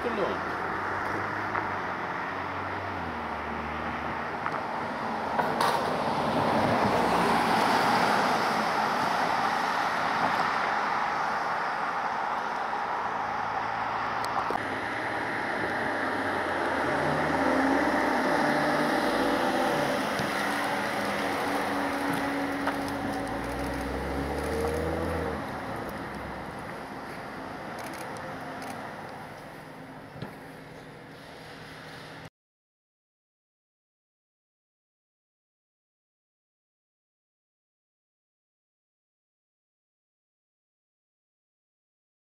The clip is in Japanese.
ところ